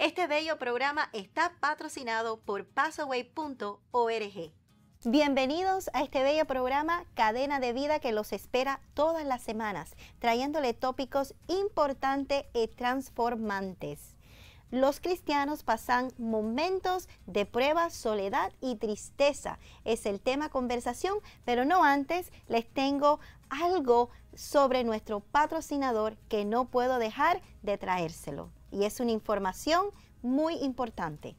Este bello programa está patrocinado por Passaway.org. Bienvenidos a este bello programa Cadena de Vida que los espera todas las semanas, trayéndole tópicos importantes y transformantes. Los cristianos pasan momentos de prueba, soledad y tristeza. Es el tema conversación, pero no antes les tengo algo sobre nuestro patrocinador que no puedo dejar de traérselo y es una información muy importante.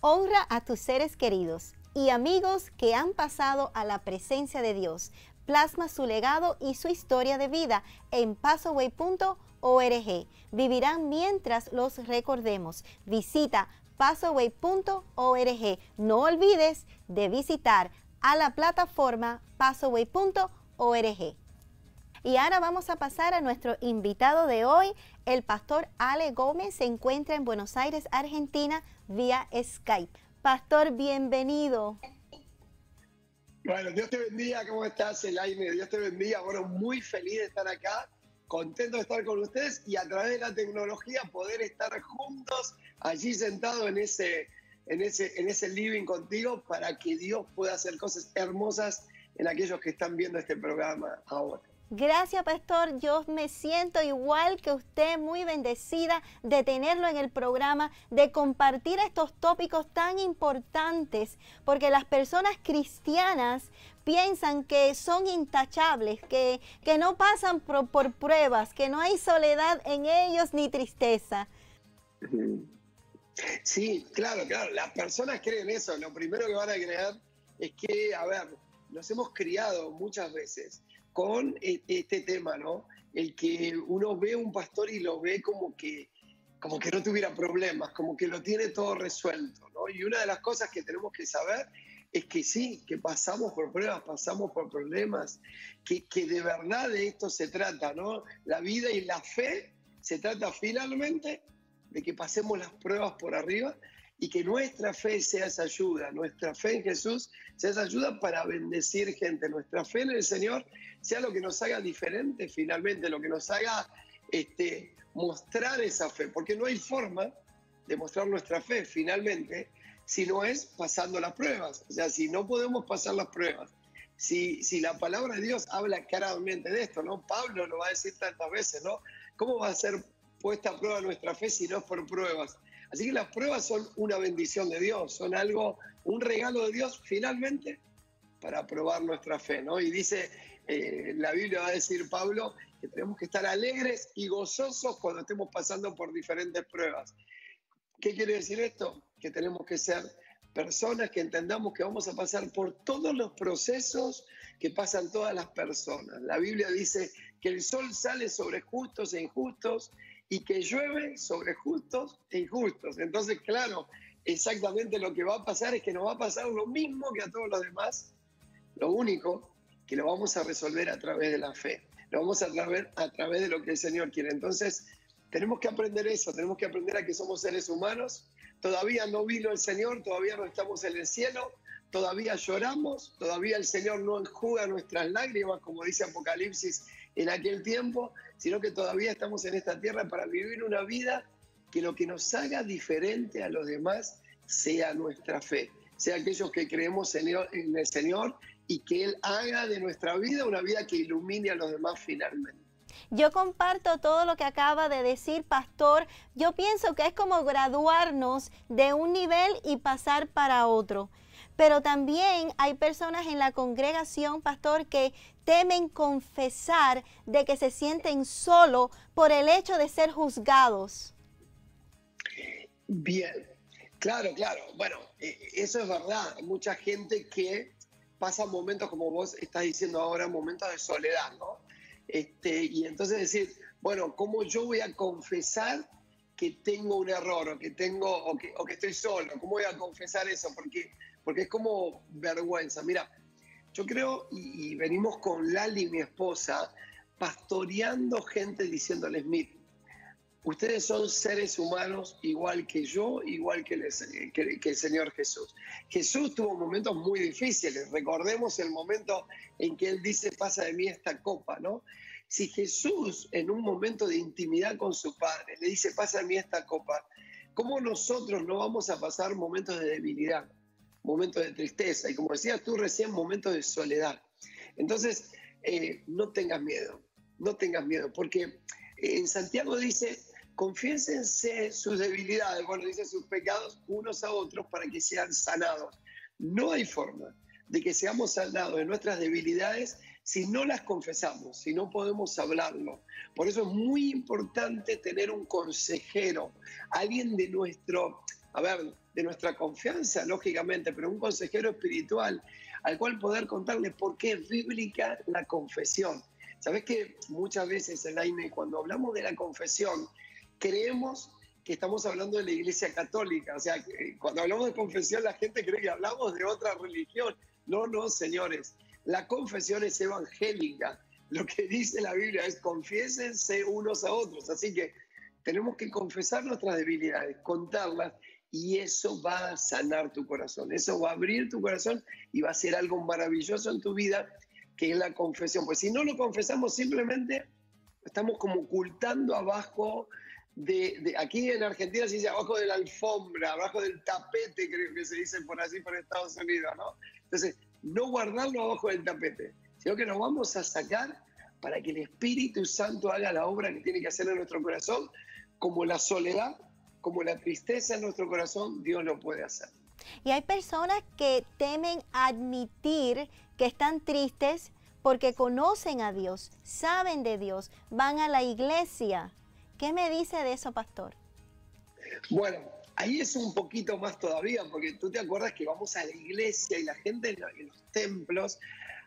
Honra a tus seres queridos y amigos que han pasado a la presencia de Dios. Plasma su legado y su historia de vida en pasoway.org. Vivirán mientras los recordemos. Visita pasoway.org. No olvides de visitar a la plataforma pasoway.org. Y ahora vamos a pasar a nuestro invitado de hoy. El pastor Ale Gómez se encuentra en Buenos Aires, Argentina, vía Skype. Pastor, bienvenido. Bueno, Dios te bendiga, ¿cómo estás, Elaine? Dios te bendiga. Bueno, muy feliz de estar acá, contento de estar con ustedes y a través de la tecnología poder estar juntos allí sentados en ese, en ese, en ese living contigo para que Dios pueda hacer cosas hermosas en aquellos que están viendo este programa ahora. Gracias, pastor. Yo me siento igual que usted, muy bendecida de tenerlo en el programa, de compartir estos tópicos tan importantes, porque las personas cristianas piensan que son intachables, que, que no pasan por, por pruebas, que no hay soledad en ellos ni tristeza. Sí, claro, claro. Las personas creen eso. Lo primero que van a creer es que, a ver, nos hemos criado muchas veces con e, este tema, ¿no? El que uno ve un pastor y lo ve como que, como que no tuviera problemas, como que lo tiene todo resuelto, ¿no? Y una de las cosas que tenemos que saber es que sí, que pasamos por pruebas, pasamos por problemas, que, que de verdad de esto se trata, ¿no? La vida y la fe se trata finalmente de que pasemos las pruebas por arriba y que nuestra fe sea esa ayuda, nuestra fe en Jesús sea esa ayuda para bendecir gente, nuestra fe en el Señor sea lo que nos haga diferente finalmente, lo que nos haga este, mostrar esa fe, porque no hay forma de mostrar nuestra fe finalmente si no es pasando las pruebas, o sea, si no podemos pasar las pruebas. Si, si la palabra de Dios habla claramente de esto, ¿no? Pablo lo va a decir tantas veces, ¿no? ¿Cómo va a ser puesta a prueba nuestra fe si no es por pruebas? Así que las pruebas son una bendición de Dios, son algo, un regalo de Dios finalmente para probar nuestra fe, ¿no? Y dice, eh, la Biblia va a decir Pablo, que tenemos que estar alegres y gozosos cuando estemos pasando por diferentes pruebas. ¿Qué quiere decir esto? Que tenemos que ser personas que entendamos que vamos a pasar por todos los procesos que pasan todas las personas. La Biblia dice que el sol sale sobre justos e injustos y que llueve sobre justos e injustos. Entonces, claro, exactamente lo que va a pasar es que nos va a pasar lo mismo que a todos los demás. Lo único que lo vamos a resolver a través de la fe. Lo vamos a través, a través de lo que el Señor quiere. Entonces, tenemos que aprender eso, tenemos que aprender a que somos seres humanos. Todavía no vino el Señor, todavía no estamos en el cielo, todavía lloramos, todavía el Señor no enjuga nuestras lágrimas, como dice Apocalipsis en aquel tiempo, sino que todavía estamos en esta tierra para vivir una vida que lo que nos haga diferente a los demás sea nuestra fe, sea aquellos que creemos en el Señor y que Él haga de nuestra vida una vida que ilumine a los demás finalmente. Yo comparto todo lo que acaba de decir, pastor. Yo pienso que es como graduarnos de un nivel y pasar para otro. Pero también hay personas en la congregación, pastor, que temen confesar de que se sienten solo por el hecho de ser juzgados. Bien, claro, claro. Bueno, e, eso es verdad. Hay mucha gente que pasa momentos, como vos estás diciendo ahora, momentos de soledad, ¿no? Este, y entonces decir, bueno, ¿cómo yo voy a confesar que tengo un error o que, tengo, o que, o que estoy solo? ¿Cómo voy a confesar eso? Porque porque es como vergüenza. Mira, yo creo, y, venimos con Lali, mi esposa, pastoreando gente diciéndoles, mire, ustedes son seres humanos igual que yo, igual que que el, Señor Jesús. Jesús tuvo momentos muy difíciles. Recordemos el momento en que Él dice, pasa de mí esta copa, ¿no? Si Jesús en un momento de intimidad con su Padre le dice, pasa de mí esta copa, ¿cómo nosotros no vamos a pasar momentos de debilidad, momentos de tristeza y como decías tú recién, momentos de soledad? Entonces, eh, no tengas miedo, no tengas miedo, porque en Santiago dice, confiésense sus debilidades, bueno, dice sus pecados unos a otros para que sean sanados. No hay forma de que seamos sanados de nuestras debilidades si no las confesamos, si no podemos hablarlo. Por eso es muy importante tener un consejero, alguien de nuestro, a ver, de nuestra confianza, lógicamente, pero un consejero espiritual al cual poder contarle por qué es bíblica la confesión. Sabes que muchas veces, Elaine, cuando hablamos de la confesión, creemos que estamos hablando de la iglesia católica. O sea, cuando hablamos de confesión, la gente cree que hablamos de otra religión. No, no, señores. La confesión es evangélica. Lo que dice la Biblia es confiésense unos a otros. Así que tenemos que confesar nuestras debilidades, contarlas, y eso va a sanar tu corazón. Eso va a abrir tu corazón y va a ser algo maravilloso en tu vida, que es la confesión. Pues si no lo confesamos, simplemente estamos como ocultando abajo de, aquí en Argentina se dice abajo de la alfombra, abajo del tapete, creo que se dice por así por Estados Unidos, ¿no? Entonces, no guardarlo abajo del tapete, sino que nos vamos a sacar para que el Espíritu Santo haga la obra que tiene que hacer en nuestro corazón, como la soledad, como la tristeza en nuestro corazón, Dios lo puede hacer. Y hay personas que temen admitir que están tristes porque conocen a Dios, saben de Dios, van a la iglesia, ¿Qué me dice de eso, pastor? Bueno, ahí es un poquito más todavía, porque tú te acuerdas que vamos a la iglesia y la gente en los templos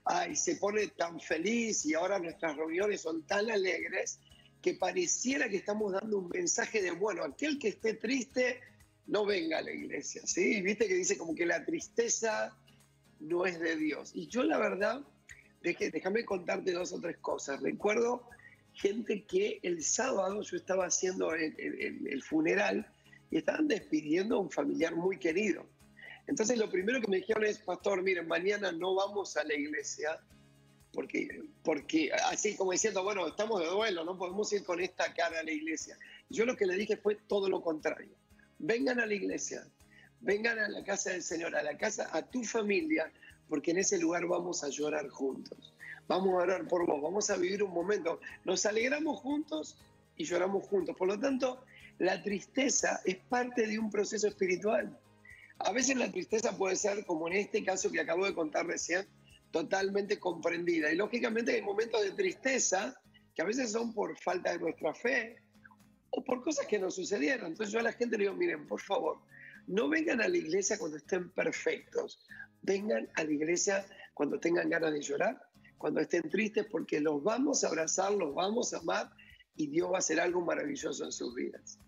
ay, se pone tan feliz y ahora nuestras reuniones son tan alegres que pareciera que estamos dando un mensaje de, bueno, aquel que esté triste, no venga a la iglesia, ¿sí? Viste que dice como que la tristeza no es de Dios. Y yo la verdad, déjame contarte dos o tres cosas. Recuerdo gente que el sábado yo estaba haciendo el, funeral y estaban despidiendo a un familiar muy querido. Entonces lo primero que me dijeron es, pastor, miren, mañana no vamos a la iglesia, porque, porque así como diciendo, bueno, estamos de duelo, no podemos ir con esta cara a la iglesia. Yo lo que le dije fue todo lo contrario. Vengan a la iglesia, vengan a la casa del Señor, a la casa, a tu familia, porque en ese lugar vamos a llorar juntos vamos a orar por vos, vamos a vivir un momento, nos alegramos juntos y lloramos juntos. Por lo tanto, la tristeza es parte de un proceso espiritual. A veces la tristeza puede ser, como en este caso que acabo de contar recién, totalmente comprendida. Y lógicamente hay momentos de tristeza que a veces son por falta de nuestra fe o por cosas que nos sucedieron. Entonces yo a la gente le digo, miren, por favor, no vengan a la iglesia cuando estén perfectos. Vengan a la iglesia cuando tengan ganas de llorar, cuando estén tristes, porque los vamos a abrazar, los vamos a amar y Dios va a hacer algo maravilloso en sus vidas.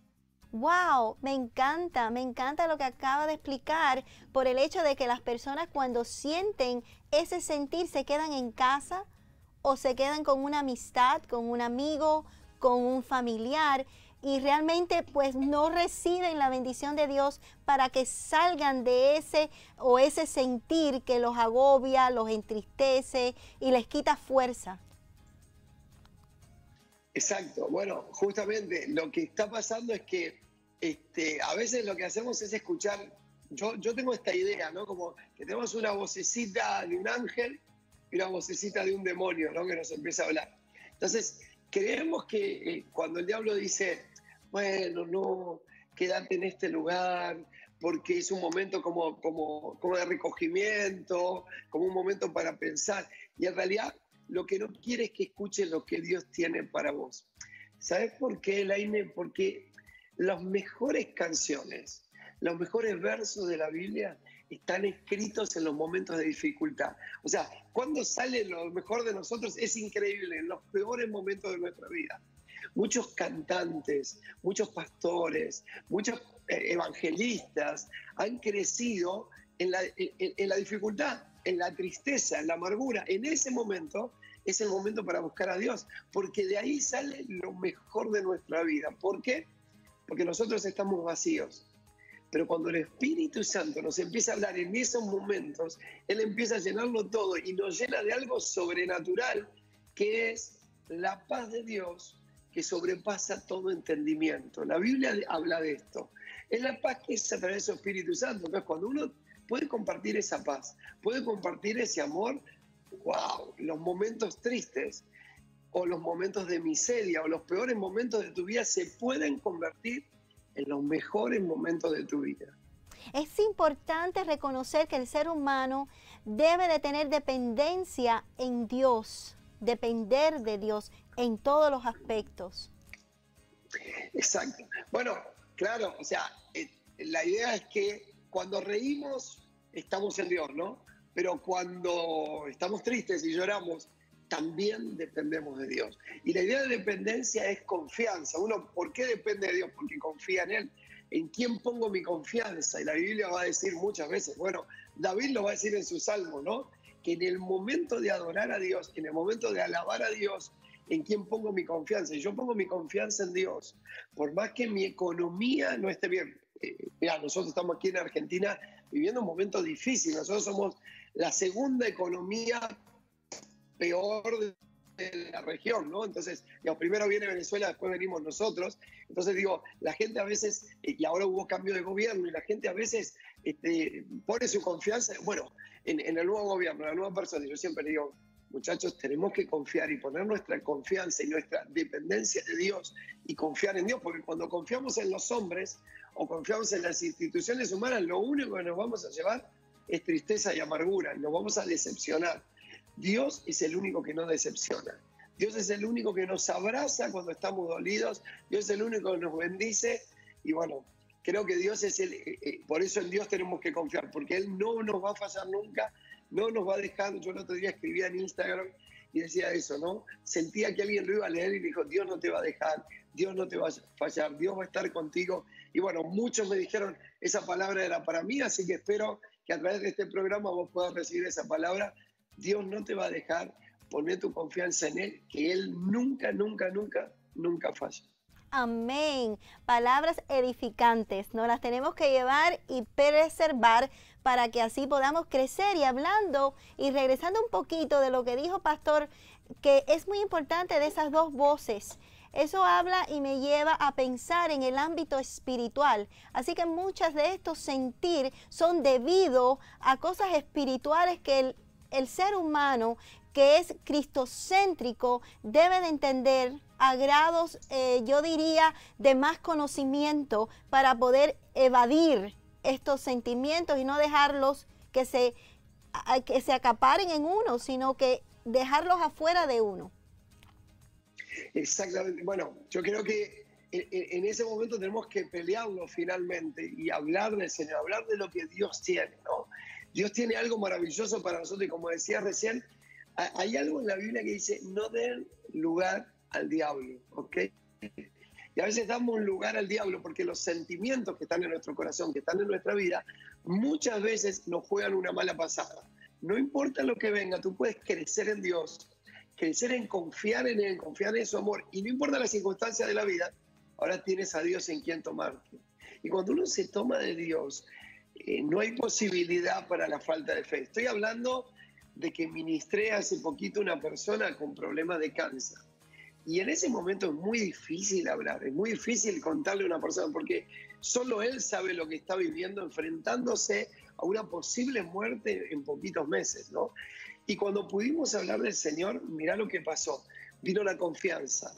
Wow, me encanta, me encanta lo que acaba de explicar por el hecho de que las personas cuando sienten ese sentir se quedan en casa o se quedan con una amistad, con un amigo, con un familiar y realmente pues no reciben la bendición de Dios para que salgan de ese o ese sentir que los agobia, los entristece y les quita fuerza. Exacto, bueno, justamente lo que está pasando es que este, a veces lo que hacemos es escuchar, yo, tengo esta idea, ¿no? Como que tenemos una vocecita de un ángel y una vocecita de un demonio, ¿no? Que nos empieza a hablar. Entonces, creemos que eh, cuando el diablo dice, bueno, no, quédate en este lugar, porque es un momento como, como, como de recogimiento, como un momento para pensar. Y en realidad lo que no quiere es que escuches lo que Dios tiene para vos. ¿Sabes por qué, Elaine? Porque las mejores canciones, los mejores versos de la Biblia están escritos en los momentos de dificultad. O sea, cuando sale lo mejor de nosotros es increíble, en los peores momentos de nuestra vida muchos cantantes, muchos pastores, muchos eh, evangelistas han crecido en la, en la dificultad, en la tristeza, en la amargura. En ese momento es el momento para buscar a Dios, porque de ahí sale lo mejor de nuestra vida. ¿Por qué? Porque nosotros estamos vacíos. Pero cuando el Espíritu Santo nos empieza a hablar en esos momentos, Él empieza a llenarlo todo y nos llena de algo sobrenatural, que es la paz de Dios que sobrepasa todo entendimiento. La Biblia habla de esto, Es la paz que es a través de su Espíritu Santo. Entonces, cuando uno puede compartir esa paz, puede compartir ese amor, wow, los momentos tristes o los momentos de miseria o los peores momentos de tu vida se pueden convertir en los mejores momentos de tu vida. Es importante reconocer que el ser humano debe de tener dependencia en Dios, depender de Dios en todos los aspectos. Exacto. Bueno, claro, o sea, eh, la idea es que cuando reímos estamos en Dios, ¿no? Pero cuando estamos tristes y lloramos, también dependemos de Dios. Y la idea de dependencia es confianza. Uno, ¿por qué depende de Dios? Porque confía en Él. ¿En quién pongo mi confianza? Y la Biblia va a decir muchas veces, bueno, David lo va a decir en su salmo, ¿no? Que en el momento de adorar a Dios, en el momento de alabar a Dios, ¿en quién pongo mi confianza? Y yo pongo mi confianza en Dios. Por más que mi economía no esté bien. Eh, nosotros estamos aquí en Argentina viviendo un momento difícil. Nosotros somos la segunda economía peor de la región, ¿no? Entonces, primero viene Venezuela, después venimos nosotros. Entonces, digo, la gente a veces, eh, y ahora hubo cambio de gobierno, y la gente a veces este, pone su confianza, bueno, en, en el nuevo gobierno, en la nueva persona. Yo siempre digo, muchachos, tenemos que confiar y poner nuestra confianza y nuestra dependencia de Dios y confiar en Dios, porque cuando confiamos en los hombres o confiamos en las instituciones humanas, lo único que nos vamos a llevar es tristeza y amargura y nos vamos a decepcionar. Dios es el único que no decepciona. Dios es el único que nos abraza cuando estamos dolidos. Dios es el único que nos bendice. Y bueno, creo que Dios es el... Eh, eh, por eso en Dios tenemos que confiar, porque Él no nos va a fallar nunca, no nos va a dejar. Yo el otro día escribía en Instagram y decía eso, ¿no? Sentía que alguien lo iba a leer y dijo, Dios no te va a dejar, Dios no te va a fallar, Dios va a estar contigo. Y bueno, muchos me dijeron, esa palabra era para mí, así que espero que a través de este programa vos puedas recibir esa palabra Dios no te va a dejar poner tu confianza en Él, que Él nunca, nunca, nunca, nunca falla. Amén. Palabras edificantes. Nos las tenemos que llevar y preservar para que así podamos crecer. Y hablando y regresando un poquito de lo que dijo Pastor, que es muy importante de esas dos voces. Eso habla y me lleva a pensar en el ámbito espiritual. Así que muchas de estos sentir son debido a cosas espirituales que el ser humano que es cristocéntrico debe de entender a grados, eh, yo diría, de más conocimiento para poder evadir estos sentimientos y no dejarlos que se, que se acaparen en uno, sino que dejarlos afuera de uno. Exactamente. Bueno, yo creo que en, ese momento tenemos que pelearlo finalmente y hablar del Señor, hablar de lo que Dios tiene, ¿no? Dios tiene algo maravilloso para nosotros y como decía recién, hay algo en la Biblia que dice, no den lugar al diablo, ¿ok? Y a veces damos lugar al diablo porque los sentimientos que están en nuestro corazón, que están en nuestra vida, muchas veces nos juegan una mala pasada. No importa lo que venga, tú puedes crecer en Dios, crecer en confiar en Él, confiar en su amor, y no importa las circunstancias de la vida, ahora tienes a Dios en quien tomarte. Y cuando uno se toma de Dios, eh, no hay posibilidad para la falta de fe. Estoy hablando de que ministré hace poquito una persona con problemas de cáncer. Y en ese momento es muy difícil hablar, es muy difícil contarle a una persona porque solo él sabe lo que está viviendo enfrentándose a una posible muerte en poquitos meses, ¿no? Y cuando pudimos hablar del Señor, mira lo que pasó. Vino la confianza,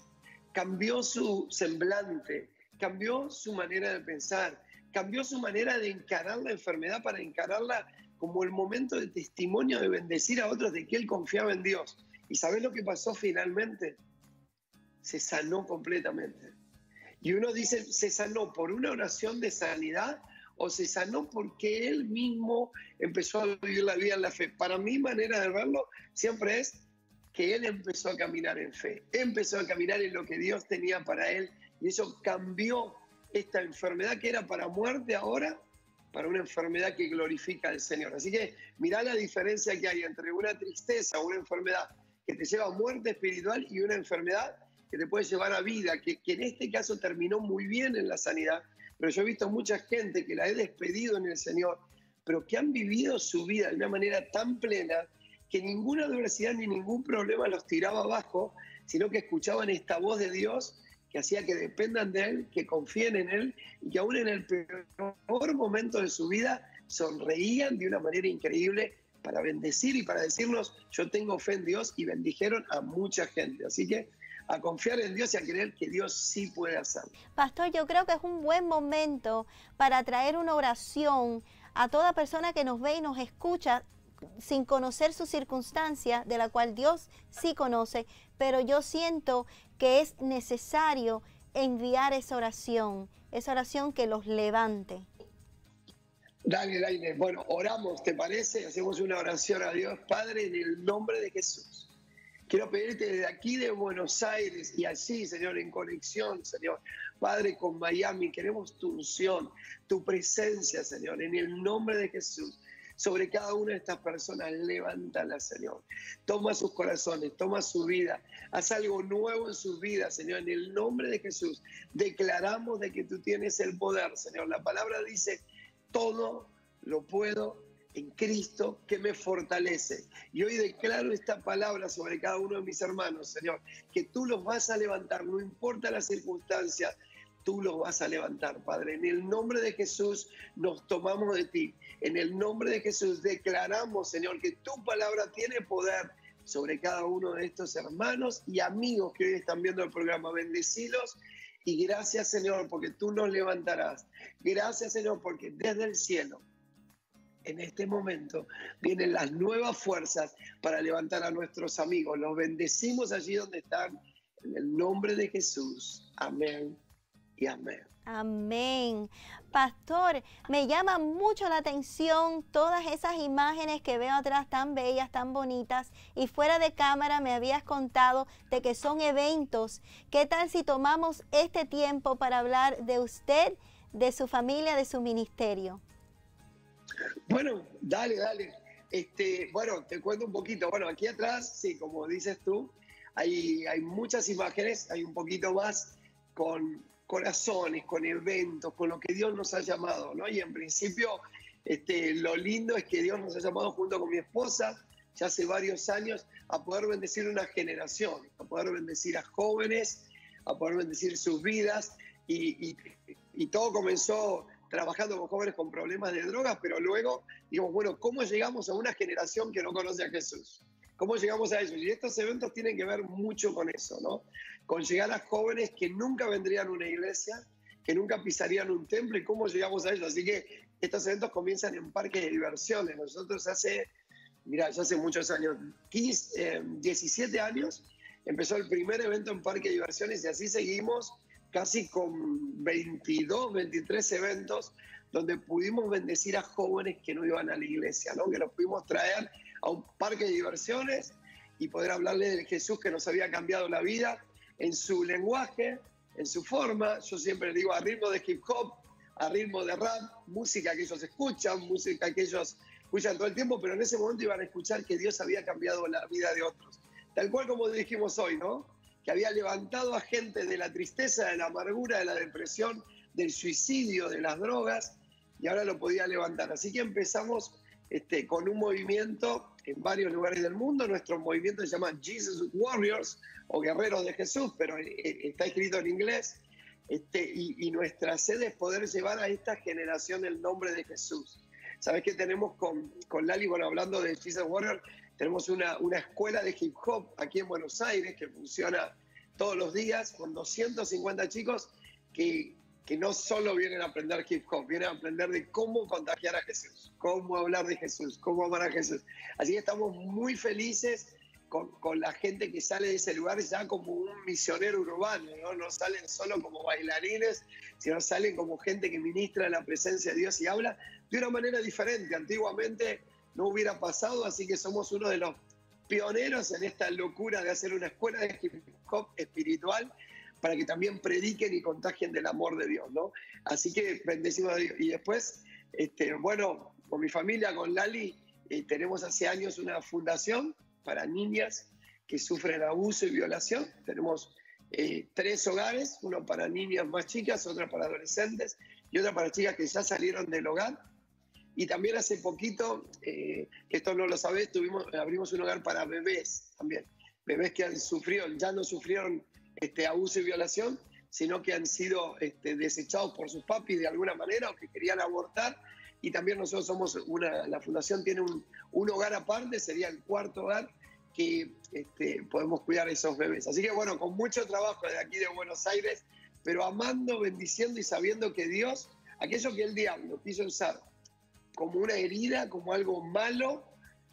cambió su semblante, cambió su manera de pensar, cambió su manera de encarar la enfermedad para encararla como el momento de testimonio de bendecir a otros de que él confiaba en Dios. ¿Y sabes lo que pasó finalmente? Se sanó completamente. Y uno dice, ¿se sanó por una oración de sanidad o se sanó porque él mismo empezó a vivir la vida en la fe? Para mi manera de verlo siempre es que él empezó a caminar en fe, empezó a caminar en lo que Dios tenía para él y eso cambió esta enfermedad que era para muerte ahora, para una enfermedad que glorifica al Señor. Así que mirá la diferencia que hay entre una tristeza una enfermedad que te lleva a muerte espiritual y una enfermedad que te puede llevar a vida, que, que en este caso terminó muy bien en la sanidad, pero yo he visto mucha gente que la he despedido en el Señor, pero que han vivido su vida de una manera tan plena que ninguna adversidad ni ningún problema los tiraba abajo, sino que escuchaban esta voz de Dios que hacía que dependan de Él, que confíen en Él y que aún en el peor momento de su vida sonreían de una manera increíble para bendecir y para decirnos, yo tengo fe en Dios y bendijeron a mucha gente. Así que a confiar en Dios y a creer que Dios sí puede hacerlo. Pastor, yo creo que es un buen momento para traer una oración a toda persona que nos ve y nos escucha sin conocer su circunstancia, de la cual Dios sí conoce, pero yo siento que es necesario enviar esa oración, esa oración que los levante. Dale, dale. Bueno, oramos, ¿te parece? Hacemos una oración a Dios, Padre, en el nombre de Jesús. Quiero pedirte desde aquí de Buenos Aires y así, Señor, en conexión, Señor. Padre, con Miami, queremos tu unción, tu presencia, Señor, en el nombre de Jesús sobre cada una de estas personas. Levántala, Señor. Toma sus corazones, toma su vida. Haz algo nuevo en sus vidas, Señor. En el nombre de Jesús, declaramos de que tú tienes el poder, Señor. La palabra dice, todo lo puedo en Cristo que me fortalece. Y hoy declaro esta palabra sobre cada uno de mis hermanos, Señor, que tú los vas a levantar, no importa las circunstancias, tú los vas a levantar, Padre. En el nombre de Jesús nos tomamos de ti. En el nombre de Jesús declaramos, Señor, que tu palabra tiene poder sobre cada uno de estos hermanos y amigos que hoy están viendo el programa. Bendecilos y gracias, Señor, porque tú nos levantarás. Gracias, Señor, porque desde el cielo en este momento vienen las nuevas fuerzas para levantar a nuestros amigos. Los bendecimos allí donde están. En el nombre de Jesús. Amén amén. Amén. Pastor, me llama mucho la atención todas esas imágenes que veo atrás tan bellas, tan bonitas. Y fuera de cámara me habías contado de que son eventos. ¿Qué tal si tomamos este tiempo para hablar de usted, de su familia, de su ministerio? Bueno, dale, dale. Este, bueno, te cuento un poquito. Bueno, aquí atrás, sí, como dices tú, hay, hay muchas imágenes, hay un poquito más con corazones, con eventos, con lo que Dios nos ha llamado, ¿no? Y en principio, este, lo lindo es que Dios nos ha llamado junto con mi esposa, ya hace varios años, a poder bendecir una generación, a poder bendecir a jóvenes, a poder bendecir sus vidas. Y, y, todo comenzó trabajando con jóvenes con problemas de drogas, pero luego digamos, bueno, ¿cómo llegamos a una generación que no conoce a Jesús? ¿Cómo llegamos a ellos? Y estos eventos tienen que ver mucho con eso, ¿no? con llegar a jóvenes que nunca vendrían a una iglesia, que nunca pisarían un templo y cómo llegamos a ellos. Así que estos eventos comienzan en parques de diversiones. Nosotros hace, mira, ya hace muchos años, 15, 17 eh, años, empezó el primer evento en parque de diversiones y así seguimos casi con 22, 23 eventos donde pudimos bendecir a jóvenes que no iban a la iglesia, ¿no? que los pudimos traer a un parque de diversiones y poder hablarles de Jesús que nos había cambiado la vida en su lenguaje, en su forma. Yo siempre digo a ritmo de hip hop, a ritmo de rap, música que ellos escuchan, música que ellos escuchan todo el tiempo, pero en ese momento iban a escuchar que Dios había cambiado la vida de otros. Tal cual como dijimos hoy, ¿no? Que había levantado a gente de la tristeza, de la amargura, de la depresión, del suicidio, de las drogas, y ahora lo podía levantar. Así que empezamos este, con un movimiento en varios lugares del mundo. Nuestro movimiento se llama Jesus Warriors o Guerreros de Jesús, pero eh, eh, está escrito en inglés. Este, y, nuestra sede es poder llevar a esta generación el nombre de Jesús. ¿Sabes qué tenemos con, con Lali? Bueno, hablando de Jesus Warriors, tenemos una, una escuela de hip hop aquí en Buenos Aires que funciona todos los días con 250 chicos que que no solo vienen a aprender hip hop, vienen a aprender de cómo contagiar a Jesús, cómo hablar de Jesús, cómo amar a Jesús. Así que estamos muy felices con, con, la gente que sale de ese lugar ya como un misionero urbano, ¿no? no salen solo como bailarines, sino salen como gente que ministra la presencia de Dios y habla de una manera diferente. Antiguamente no hubiera pasado, así que somos uno de los pioneros en esta locura de hacer una escuela de hip hop espiritual para que también prediquen y contagien del amor de Dios, ¿no? Así que bendecimos a Dios. Y después, este, bueno, con mi familia, con Lali, eh, tenemos hace años una fundación para niñas que sufren abuso y violación. Tenemos eh, tres hogares, uno para niñas más chicas, otro para adolescentes y otra para chicas que ya salieron del hogar. Y también hace poquito, eh, que esto no lo sabés, tuvimos, abrimos un hogar para bebés también. Bebés que han sufrido, ya no sufrieron este, abuso y violación, sino que han sido este, desechados por sus papis de alguna manera o que querían abortar. Y también nosotros somos una, la fundación tiene un, un hogar aparte, sería el cuarto hogar que este, podemos cuidar a esos bebés. Así que bueno, con mucho trabajo de aquí de Buenos Aires, pero amando, bendiciendo y sabiendo que Dios, aquello que el diablo quiso usar como una herida, como algo malo,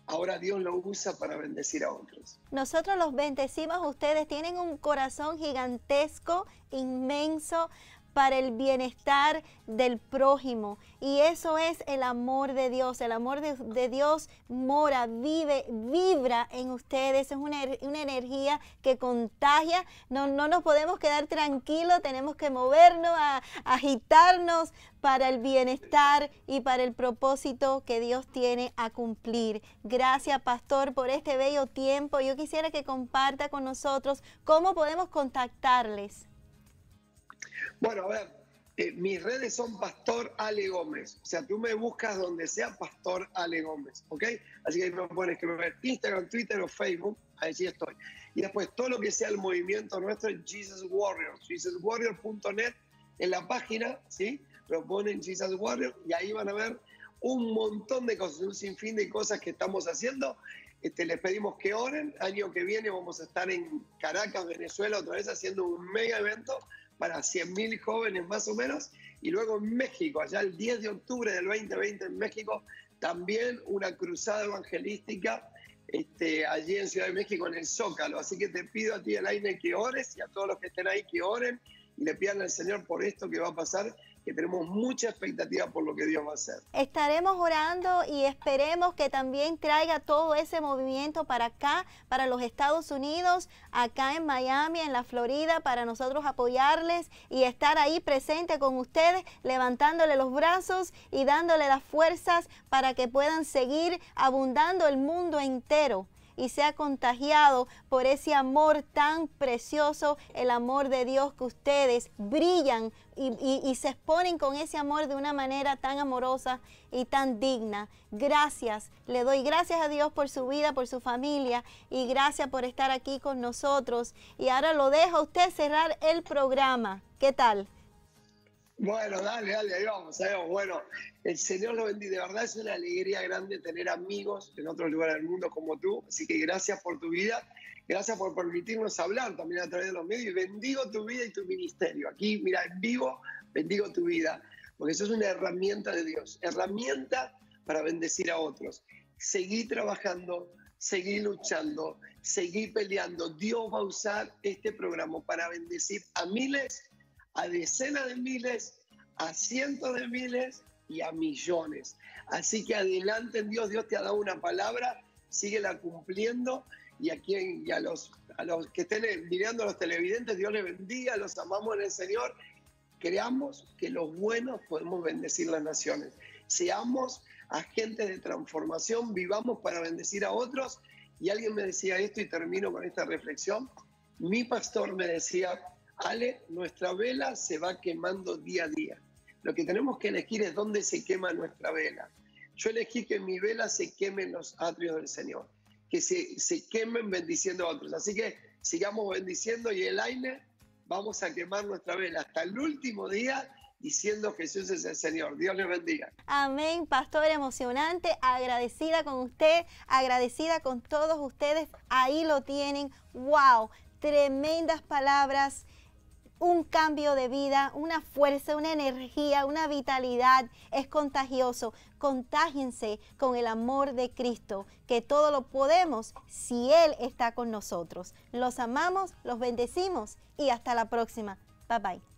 ahora Dios lo usa para bendecir a otros. Nosotros los bendecimos, ustedes tienen un corazón gigantesco, inmenso, para el bienestar del prójimo. Y eso es el amor de Dios. El amor de, Dios mora, vive, vibra en ustedes. Es una, una energía que contagia. No, no, nos podemos quedar tranquilos, tenemos que movernos, a, agitarnos para el bienestar y para el propósito que Dios tiene a cumplir. Gracias, pastor, por este bello tiempo. Yo quisiera que comparta con nosotros cómo podemos contactarles. Bueno, a ver, eh, mis redes son Pastor Ale Gómez. O sea, tú me buscas donde sea Pastor Ale Gómez, ¿ok? Así que ahí me pones que me Instagram, Twitter o Facebook, ahí sí estoy. Y después todo lo que sea el movimiento nuestro es Jesus Warrior, jesuswarrior.net en la página, ¿sí? Lo ponen Jesus Warrior y ahí van a ver un montón de cosas, un sinfín de cosas que estamos haciendo. Este, les pedimos que oren. Año que viene vamos a estar en Caracas, Venezuela, otra vez haciendo un mega evento para 100.000 jóvenes más o menos. Y luego en México, allá el 10 de octubre del 2020 en México, también una cruzada evangelística este, allí en Ciudad de México, en el Zócalo. Así que te pido a ti, Elaine, que ores y a todos los que estén ahí que oren y le pidan al Señor por esto que va a pasar que tenemos mucha expectativa por lo que Dios va a hacer. Estaremos orando y esperemos que también traiga todo ese movimiento para acá, para los Estados Unidos, acá en Miami, en la Florida, para nosotros apoyarles y estar ahí presente con ustedes, levantándole los brazos y dándole las fuerzas para que puedan seguir abundando el mundo entero y sea contagiado por ese amor tan precioso, el amor de Dios que ustedes brillan y, se exponen con ese amor de una manera tan amorosa y tan digna. Gracias, le doy gracias a Dios por su vida, por su familia y gracias por estar aquí con nosotros. Y ahora lo dejo a usted cerrar el programa. ¿Qué tal? Bueno, dale, dale, ahí vamos, ahí vamos. Bueno, el Señor lo bendiga. De verdad es una alegría grande tener amigos en otros lugares del mundo como tú. Así que gracias por tu vida. Gracias por permitirnos hablar también a través de los medios. Y bendigo tu vida y tu ministerio. Aquí, mira, en vivo, bendigo tu vida. Porque eso es una herramienta de Dios. Herramienta para bendecir a otros. Seguí trabajando, seguí luchando, seguí peleando. Dios va a usar este programa para bendecir a miles a decenas de miles, a cientos de miles y a millones. Así que adelante en Dios, Dios te ha dado una palabra, síguela cumpliendo y a, quien, y a, los, a los que estén mirando a los televidentes, Dios les bendiga, los amamos en el Señor. Creamos que los buenos podemos bendecir las naciones. Seamos agentes de transformación, vivamos para bendecir a otros. Y alguien me decía esto y termino con esta reflexión. Mi pastor me decía, Ale, nuestra vela se va quemando día a día. Lo que tenemos que elegir es dónde se quema nuestra vela. Yo elegí que mi vela se queme en los atrios del Señor, que se, se quemen bendiciendo a otros. Así que sigamos bendiciendo y el aire vamos a quemar nuestra vela hasta el último día diciendo Jesús es el Señor. Dios le bendiga. Amén, pastor, emocionante, agradecida con usted, agradecida con todos ustedes. Ahí lo tienen. Wow, tremendas palabras un cambio de vida, una fuerza, una energía, una vitalidad. Es contagioso. Contágiense con el amor de Cristo, que todo lo podemos si Él está con nosotros. Los amamos, los bendecimos y hasta la próxima. Bye bye.